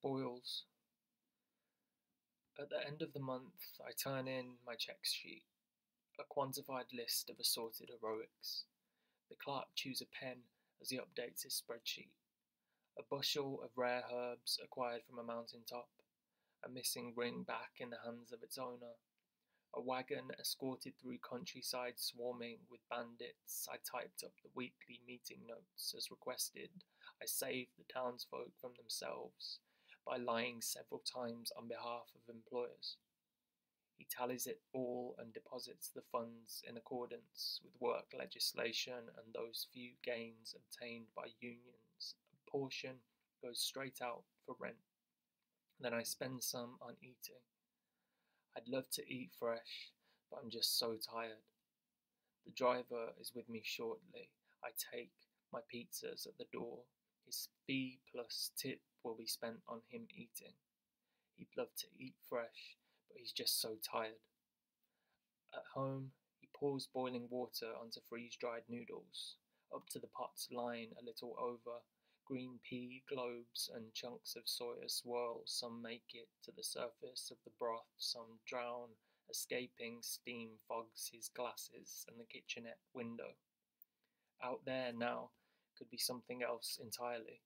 Spoils. At the end of the month, I turn in my check sheet, a quantified list of assorted heroics. The clerk chews a pen as he updates his spreadsheet. A bushel of rare herbs acquired from a mountain top, a missing ring back in the hands of its owner, a wagon escorted through countryside swarming with bandits. I typed up the weekly meeting notes as requested. I saved the townsfolk from themselves by lying several times on behalf of employers. He tallies it all and deposits the funds in accordance with work legislation and those few gains obtained by unions. A portion goes straight out for rent. Then I spend some on eating. I'd love to eat fresh, but I'm just so tired. The driver is with me shortly. I take my pizzas at the door. His fee plus tip will be spent on him eating. He'd love to eat fresh, but he's just so tired. At home, he pours boiling water onto freeze dried noodles, up to the pot's line a little over, Green pea globes and chunks of soya swirl, some make it to the surface of the broth, some drown. Escaping steam fogs his glasses and the kitchenette window. Out there now could be something else entirely.